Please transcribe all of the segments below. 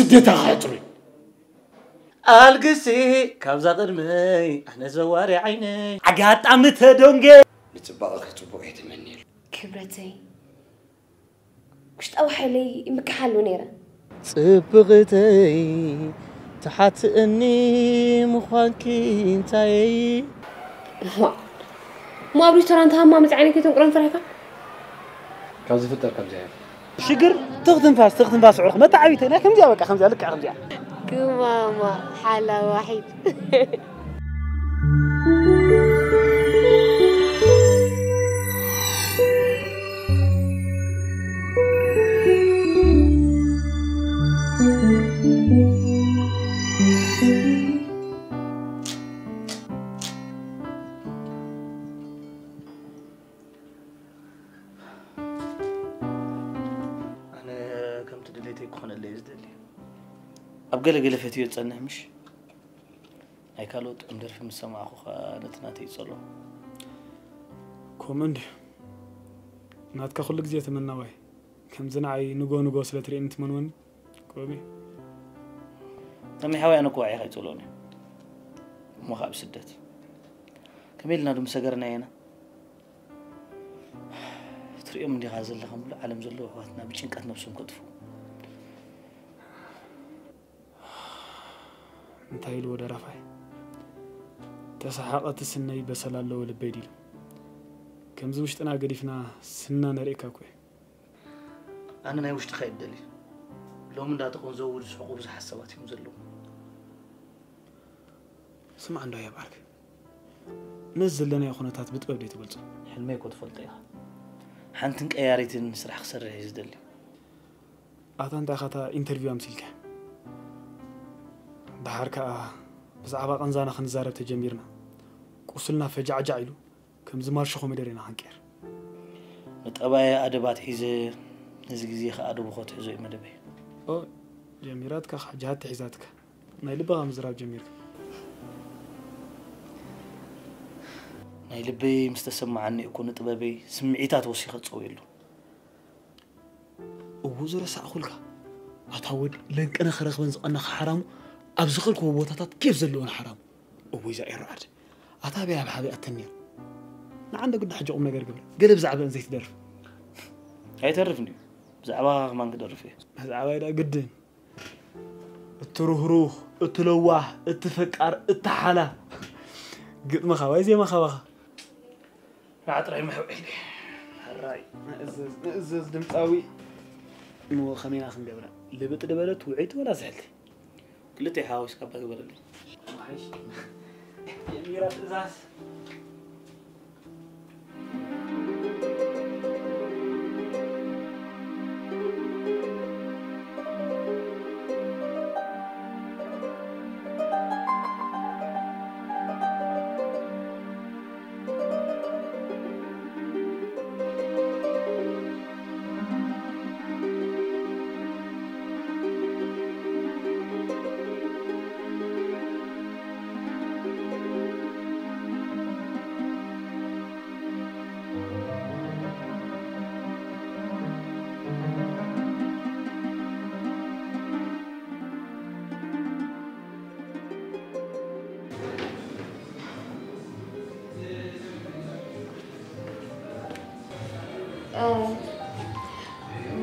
سديتا خاطري القسي كابزا قدمي أنا زواري عيني عقات امتها دونجي نتبقى خطبو مني كبرتي كشت اوحي لي مكحلو نيرا صبغتي تحت اني مخانكي انتي ما ابريش ترى انت هم ما متعينك تنقرن فرحك كابزا فتر كابزا شجر تخدم فاس تخدم فاس عرق ما تعبيت هناك خمسة بقى خمسة لك خمسة كماما حالة واحد قلقل فتيو تصنح مش أي كالوت أندر في مسمع أخو خانتنا تيصلو كومند ناتك خلق زي تمنى واي كم زنعي نقو نقو سلتري انت منوني كوبي تمي حوي أنا كوعي خاي تولوني مو خاب سدت كميل نادو مسجرنا هنا تريهم اللي غازل لهم العالم زلوا هاتنا بتشين كات نفسهم كتفوا ነብሶም ከጥፉ እንታይ ኢልዎ ደራፋይ ተሰሓቐቲ ስነይ በሰል ኣለዎ ልበይ ዲሉ ከምዚ ውሽጥና ገዲፍና ስና ነርእካ ኮ ኣነ ናይ ውሽጢ ኸ ይደሊ ሎሚ እንዳተኾን ዘውድ ዝሕቁ ብዙሓት ሰባት እዮም ዘለዉ ስማዕ እንዳ የባርክ ነዚ ዘለናዮ ኩነታት ብጥበብ ደይ ትገልፆ ሕልመይ ኮ ትፈልጦ ኢኻ ሓንትን ቀያሪትን ስራሕ ክሰርሕ እዩ ዝደሊ ኣታ እንታይ ካታ ኢንተርቪው ኣምሲልካ ድሓር ከዓ ብዛዕባ ቀንዛና ክንዛረብ ተጀሚርና ቁስልና ፈጃዕጃዕ ኢሉ ከምዚ ማርሾ ኮሚደር ኢና ክንቀር መጠባየ ኣደባት ሒዘ ነዚ ግዜ ከዓ ደቡኾ ትሕዞ እዩ መደበይ ኦ ጀሚራትካ ከዓ ጅሃት ሒዛትካ ናይ ልበኻ ምዝራብ ጀሚርካ ናይ ልበይ ምስ ተሰማዓኒ እኮ ንጥበበይ ስምዒታት ወሲኸ ፀውየሉ እዎ ዝረሳዕኹልካ ኣታ ወድ ለንቅነ ክረኽበን ዝቐናኻ ሓራሙ ኣብ ዝኽልክዎ ቦታታት ኬፍ ዘለዎን ሓራሙ እወይ ዛ ኤርዓድ ኣታ በያ ኣብ ሓበ ኣተኒር ንዓንደ ግዳ ሕጂ ቁም ነገር ግብረ ገለ ብዛዕባ እንዘይትደርፍ ኣይተርፍ እንድዩ ብዛዕባ ክማን ክደርፍ እየ ብዛዕባ ዳ ግድን እትሩህሩህ እትለዋህ እትፈቃር እትሓላ ግጥምኻ ወይ ዜማኻ ባኻ ንዓ ጥራይ መሕውዒል ሕራይ ንእዘዝ ድምፃዊ ሞ ከመይና ክንገብራ ልብጥ ድበለት ውዒት ወላ ዝሕልቲ ክልተ ሓዊስካ ባ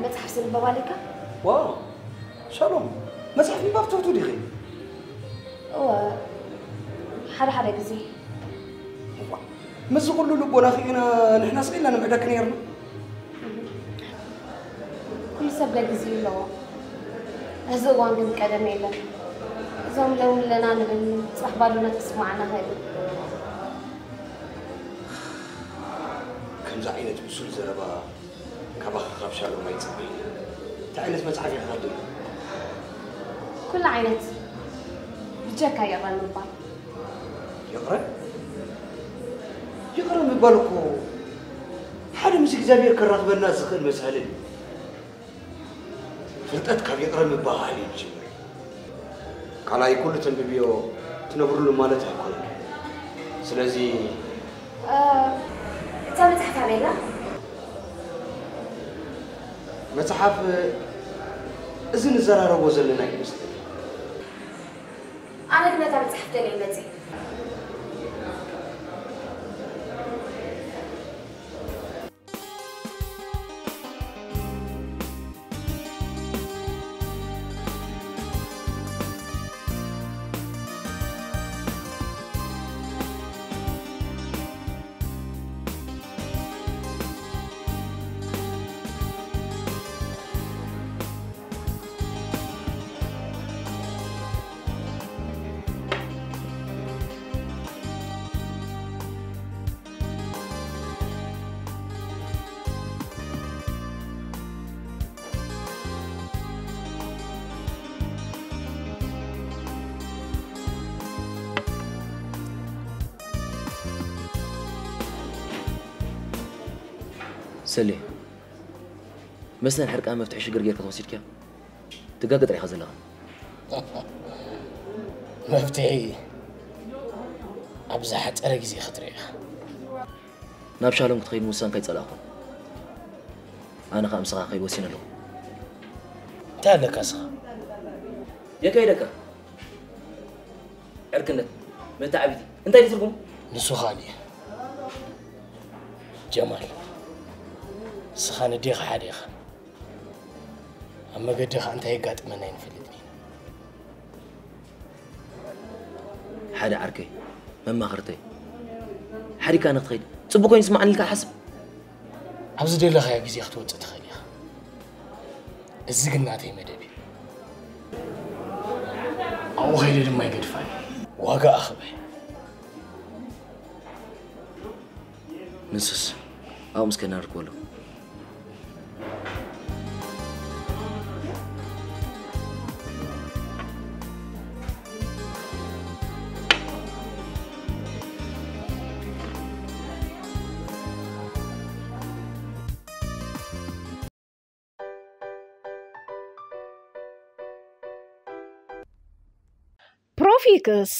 متحف البابا عليك واو شالوم متحف الباب تفتو دي غير. اوه حدا حدا غزي مز كله لبنا خينا نحنا صغيرنا نبعدك نيرنا كل سب لغزي لو هذا وان من قدم يلا زوم لو لنا نبن صحبالنا تسمعنا هاي كم زعينة بسول زربا. ዓይነት ብሱል ዘረባ ካባኻ ካብ ሻሎም ኣይፅበ እንታይ ዓይነት መፅሓፍ ኢኻ ዶ ኩሉ ዓይነት ብጀካ የቕረን ምባል ይቕረ ይቕረ ምባል እኮ ሓደ ምስ እግዚኣብሔር ከራኽበና ዝኽእል መሳሊ እዩ ፍልጠት ካብ ይቕረ ምባሃል እዩ ጅምር ካልኣይ ኩሉ ተንብብዮ ትነብሩሉ ማለት ኣይኮነን ስለዚ እታ መፅሓፍ ኣበላ መፅሓፍ እዚ ንዘራረቦ ዘለና ይመስለኒ ኣነ ግን ነታ መፅሓፍ ደልየ መፅእ سلي. مثلا حرك أنا مفتح شجر جيرك توصيل كيا تجاك تري خزلها. مفتحي أبزح أرق زي خطري. ناب شالهم تخيل موسى كي تلاقون أنا خام صغا خي وسين له. تالك أصغا يا كيدك عركنت متى عبيدي أنت اللي تركم نسو خالي جمال. سخان ديخ حديخ أما قديخ أنت هيك قاعد منين فلتني حدا عركي مما خرتي حري كانت خيد صبو كوين سمعني لك حسب أبز دي لخ يا جزي أختو تتخيل يا الزق الناتي مدبي أو خيد ما يقدر فاي واقع أخبي نسس أو مسكنا ركولو ፕሮፊክስ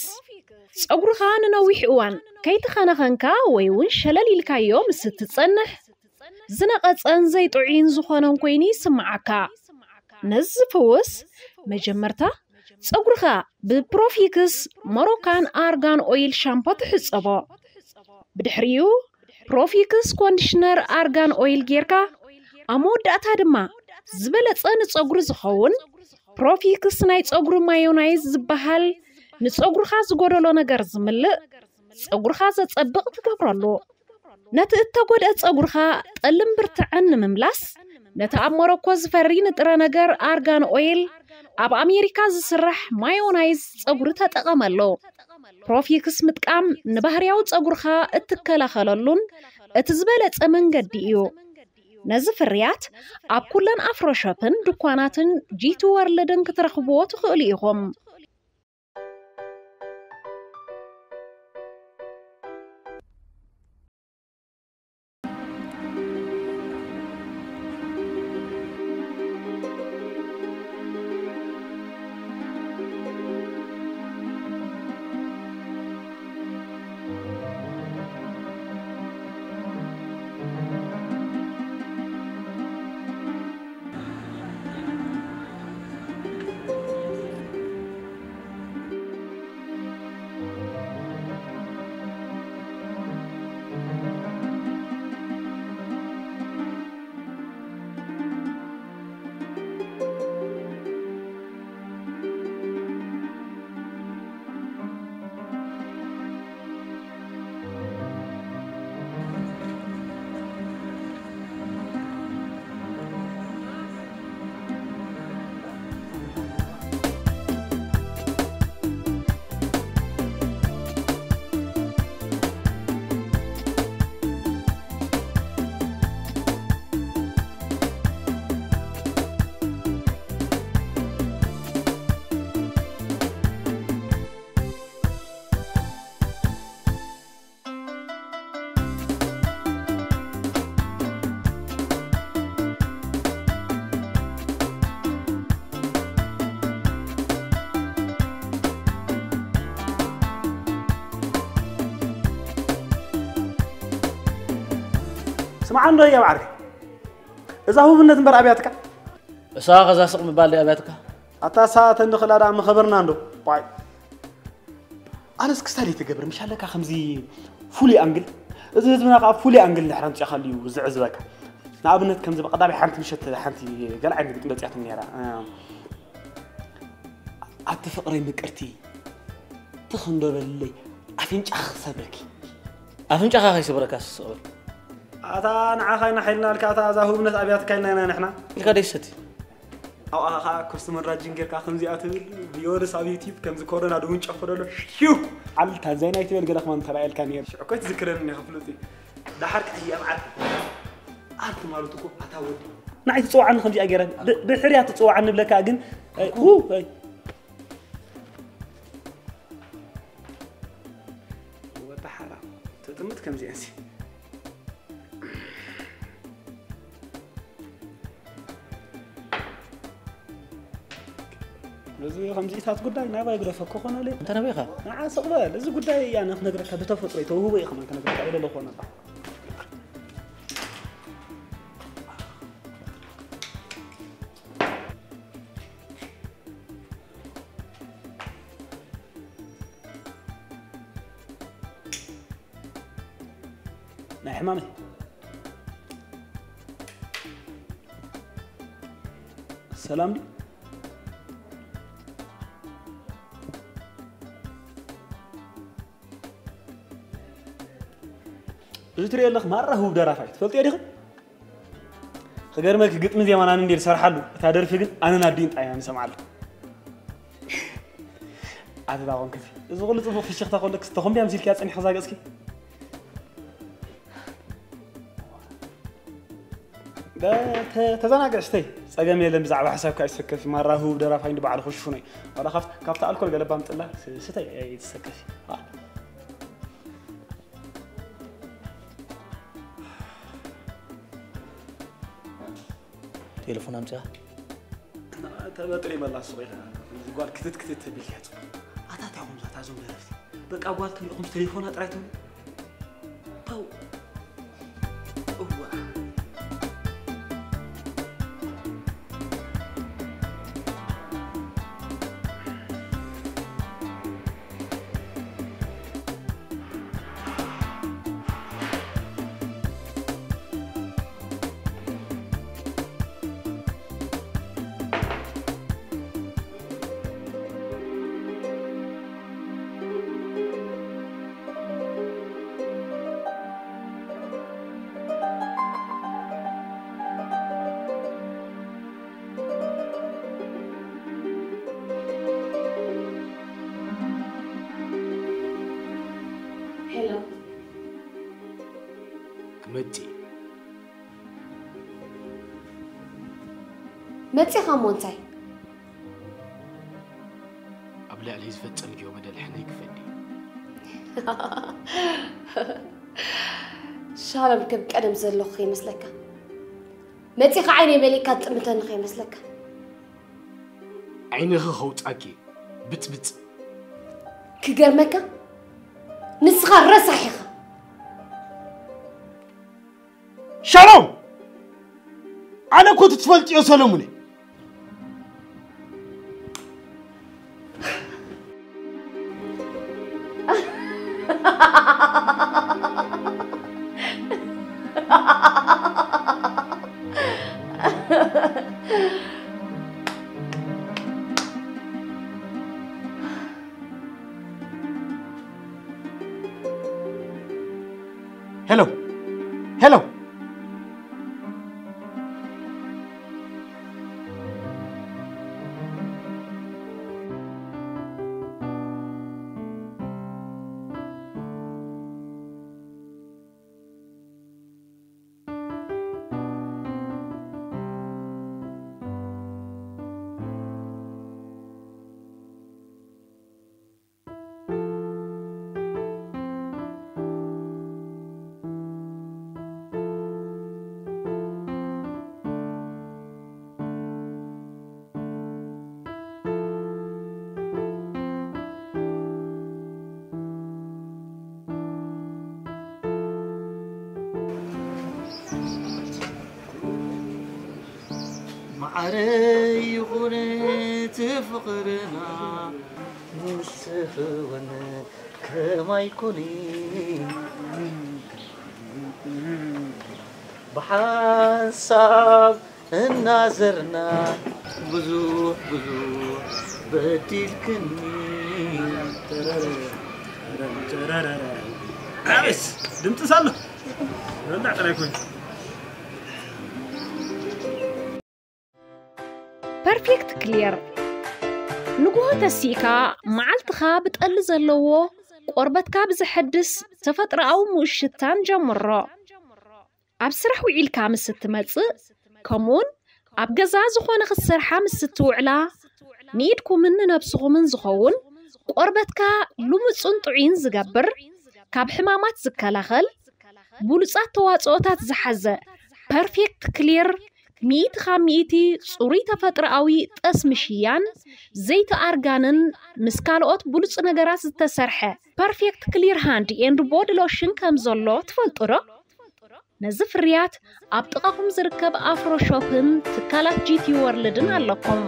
ፀጉርኻ ንነዊሕ እዋን ከይተኸናኸንካ ወይ እውን ሸለል ኢልካዮ ምስ እትጸንሕ ዝነቐፀን ዘይጥዑይን ዝኾነን ኮይኑ ይስምዓካ ነዚ ዝፍውስ መጀመርታ ፀጉርኻ ብፕሮፊክስ ሞሮካን ኣርጋን ኦይል ሻምፖ ትሕፀቦ ብድሕሪኡ ፕሮፊክስ ኮንዲሽነር ኣርጋን ኦይል ጌርካ ኣብ መወዳእታ ድማ ዝበለፀ ንፀጉሪ ዝኸውን ፕሮፊክስ ናይ ፀጉሪ ማዮናይዝ ዝበሃል ንፀጉርኻ ዝጎደሎ ነገር ዝምልእ ፀጉርኻ ዘፀብቕ ትገብረሉ። ነቲ እተጎድአ ፀጉርኻ ጠልን ብርትዕን ንምምላስ ነቲ ኣብ ሞሮኮ ዝፈሪ ንጥረ ነገር ኣርጋን ኦይል ኣብ ኣሜሪካ ዝስራሕ ማዮናይዝ ፀጉሪ ተጠቐመሉ። ፕሮፊክስ ምጥቃም ንባህርያዊ ፀጉርኻ እትከላኸለሉን እቲ ዝበለፀ መንገዲ እዩ። ነዚ ፍርያት ኣብ ኩለን ኣፍሮሾፕን ድኳናትን ጂቱ ወርልድን ክትረኽብዎ ትኽእሉ ኢኹም سمع عنده يا بعرف إذا هو بنت مبر أبياتك إذا غزا سق مبالي أبياتك أتا ساعة عنده خلال عم خبرنا عنده. باي. أنا سكستالي تقبر. مش هلك خمزي فولي أنجل. إذا هزمنا قاب فولي أنجل نحرم تخليه وزعزبك نابنت كم زبقة دابي حنت مشت حنتي قال عندي بتقول تعطي منيرة أنت آه. فقري مكرتي. تخندر اللي أفنج أخ سبركي أفنج أخ سبرك أصلا أتا نعاخينا حيلنا لك أتا أتا هو بنت أبيات كينا نحنا. لقد يستي أو آه، آه، أخا كستمر راجين كير كاخم زيات فيورس أو يوتيوب كم زكورنا دون شفر له شيو! على تزينا يتبر قدخ من ترى الكان يرش أكويت ذكرني خفلتي ده حرك أي أبعد أنت مالتكو أتا ودي. نعي تسوعن خمسي أجرن بحرية تسوعن بلك أجن أوه وبحرام تتمت كم زيانسي እዚ ከምዚታት ጉዳይ ናባይ ግደፈ ክኾነ ለ እንተ ነበይኻ ንዓ ስቕበል እዚ ጉዳይ እያ ንክነግረካ ብተፈጥሮ ተውህቦ ኢኸ ክነግረካ ኢለ ዝኾነ ናይ ሕማመ ሰላም ዲ እዚ ትሪኦ ኣለኽ ማራ ህቡብ ደራፋይ ትፈልጥዮ ዲኽን ክገርመክ ግጥሚ ዜማናን እንዴ ዝሰርሓሉ እታ ደርፊ ግን ኣነና ዲን ጣይና ንሰምዓሉ ኣትዳ ቆንክዚ እዚ ኩሉ ፅቡቅ ፍሽኽታ ከለክ ዝተኸምቢያ ምሲልክያ ፀኒሕካ ዛገፅኪ ተዘናግዕ ስተይ ፀገም የለን ብዛዕባ ሓሳብካ ይትሰከፊ ማራ ህቡብ ደራፋይ እንዲ በዓሉ ክሽፉ ነይ ዋላ ካብቲ ኣልኮል ገለባ ምጥላ ስተይ ይትሰከፊ تليفون إمتى تابع تري مال الصغير قال كتت كتت بالكات عطاتهم زاتازم درفتي بقى قالت لي قمت تليفون أطريتهم. باو ክመፅእ መፂኻ እሞ እንታይ ኣብ ልዕሊ ዝፈፀም ግዮ መደልሕነ ይክፈዲ ሻሎም ከም ቀደም ዘለኹ ይመስለካ መፂኻ ዓይነይ በሊካ ጥምተኒ ይመስለካ ዓይንኸ ከውፃኪ ብፅብፅ ክገርመካ ንስኻ ረሳሕ ኢኻ አነ እኮ ትትፈልጥ ሰለሙኔ علي غريت فقرنا. مستهون كما يكونين بحساب النازرنا بزوح بزوح بدي الكنين عبس ፐርፌክት ክሊር ንጉሆ ተሲእካ መዓልትኻ ብጠሊ ዘለዎ ቆርበትካ ብዘሐድስ ተፈጥሮኣዊ ምውሽታን ጀምሮ ኣብ ስራሕ ውዒልካ ምስ እትመጽእ ከምኡውን ኣብ ገዛ ዝኾነ ክስርሓ ምስ እትውዕላ ንኢድኩምን ንነብስኹምን ዝኸውን ቆርበትካ ልሙፅን ጥዑይን ዝገብር ካብ ሕማማት ዝከላኸል ብሉፃት ተዋፅኦታት ዝሓዘ ፐርፌክት ክሊር ሚእቲ ካብ ሚእቲ ጽሩይ ተፈጥሮኣዊ ጠስሚ ሽያን ዘይቲ ኣርጋንን ምስ ካልኦት ብሉፅ ነገራት ዝተሰርሐ ፐርፌክት ክሊር ሃንድ ኤንድ ቦዲ ሎሽን ከም ዘሎ ትፈልጡ ዶ ነዚ ፍርያት ኣብ ጥቓኹም ዝርከብ ኣፍሮ ሾፕን ትካላት ጂቲ ወርልድን ኣለኩም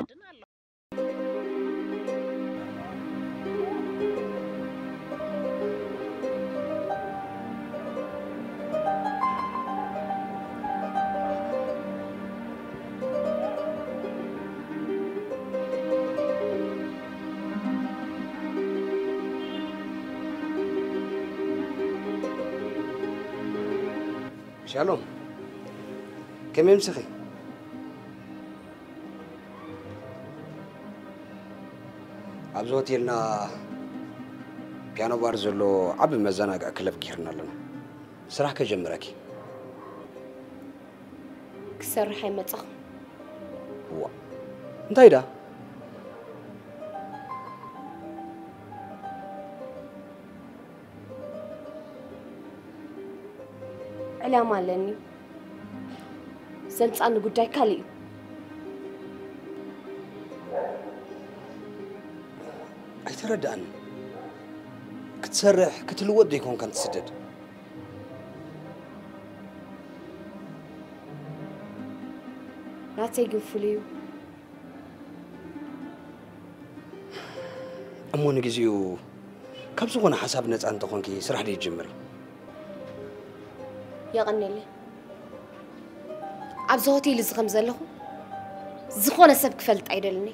ከመይ ምስኺ ኣብዚ ሆቴልና ፒያኖ ባር ዘሎ ዓብ መዘናግዒ ክለብ ጌርና ኣለና ስራሕ ከጀምረኪ ክሰርሕ ኣይመፅኹ ዋ. እንታይ ዳ ዕላማ ኣለኒ ዘምፃኒ ጉዳይ ካሊእ እዩ ኣይተረዳእኒ ክትሰርሕ ክትልወጥ ዘይኮንካ ትስደድ ናተይ ግን ፍሉይ እዩ እሞ ንግዜኡ ካብ ዝኾነ ሓሳብ ነፃ እንተኾንኪ ስራሕ ደይጅምር የቐኒለ ኣብዚ ሆቴል እዚ ከም ዘለኹ ዝኾነ ሰብ ክፈልጥ ኣይደልኒ